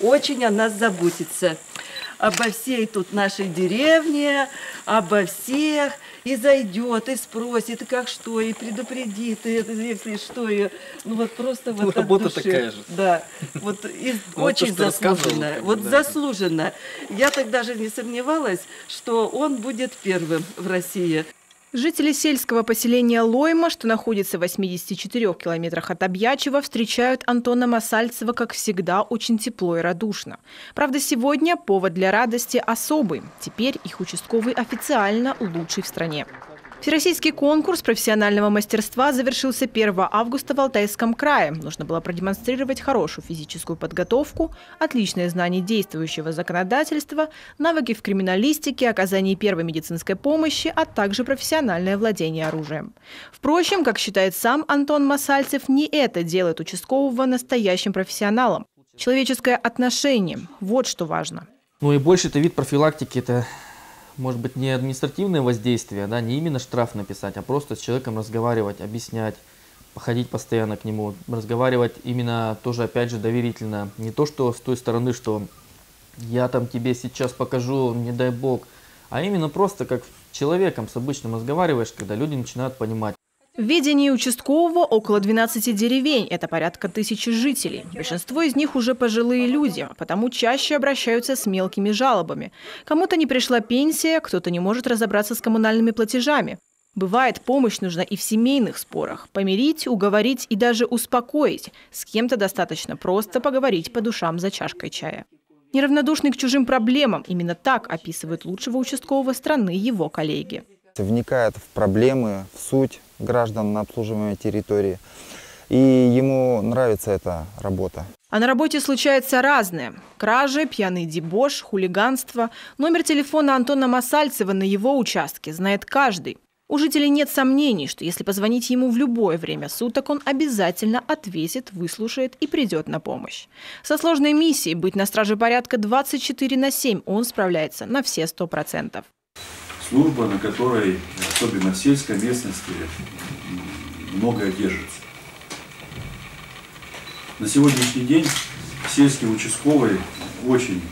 очень о нас заботится обо всей тут нашей деревне, обо всех, и зайдет, и спросит, и как что, и предупредит, и если что, и, ну вот просто вот ну, Работа от души. такая же. Да, вот и Вот очень заслуженно, вот заслуженно. Я так даже не сомневалась, что он будет первым в России. Жители сельского поселения Лойма, что находится в 84 километрах от Обьячева, встречают Антона Масальцева, как всегда, очень тепло и радушно. Правда, сегодня повод для радости особый. Теперь их участковый официально лучший в стране. Всероссийский конкурс профессионального мастерства завершился 1 августа в Алтайском крае. Нужно было продемонстрировать хорошую физическую подготовку, отличное знание действующего законодательства, навыки в криминалистике, оказании первой медицинской помощи, а также профессиональное владение оружием. Впрочем, как считает сам Антон Масальцев, не это делает участкового настоящим профессионалом. Человеческое отношение – вот что важно. Ну и больше это вид профилактики, это может быть не административное воздействие, да, не именно штраф написать, а просто с человеком разговаривать, объяснять, походить постоянно к нему, разговаривать именно тоже опять же доверительно, не то что с той стороны, что я там тебе сейчас покажу, не дай бог, а именно просто как человеком с обычным разговариваешь, когда люди начинают понимать. В ведении участкового около 12 деревень, это порядка тысячи жителей. Большинство из них уже пожилые люди, потому чаще обращаются с мелкими жалобами. Кому-то не пришла пенсия, кто-то не может разобраться с коммунальными платежами. Бывает, помощь нужна и в семейных спорах. Помирить, уговорить и даже успокоить. С кем-то достаточно просто поговорить по душам за чашкой чая. Неравнодушный к чужим проблемам, именно так описывают лучшего участкового страны его коллеги. вникает в проблемы, в суть граждан на обслуживаемой территории. И ему нравится эта работа. А на работе случается разное. Кражи, пьяный дебош, хулиганство. Номер телефона Антона Масальцева на его участке знает каждый. У жителей нет сомнений, что если позвонить ему в любое время суток, он обязательно ответит, выслушает и придет на помощь. Со сложной миссией быть на страже порядка 24 на 7 он справляется на все 100%. служба, на которой, особенно в сельской местности, многое держится. На сегодняшний день сельский участковый очень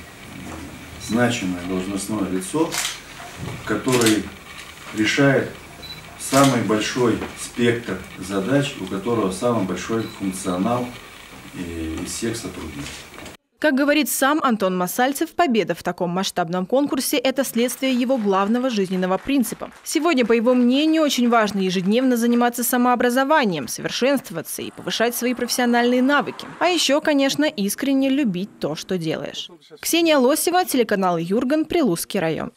значимое должностное лицо, который решает самый большой спектр задач, у которого самый большой функционал из всех сотрудников. Как говорит сам Антон Масальцев, победа в таком масштабном конкурсе – это следствие его главного жизненного принципа. Сегодня, по его мнению, очень важно ежедневно заниматься самообразованием, совершенствоваться и повышать свои профессиональные навыки. А еще, конечно, искренне любить то, что делаешь. Ксения Лосева, телеканал Юрган, Прилузский район.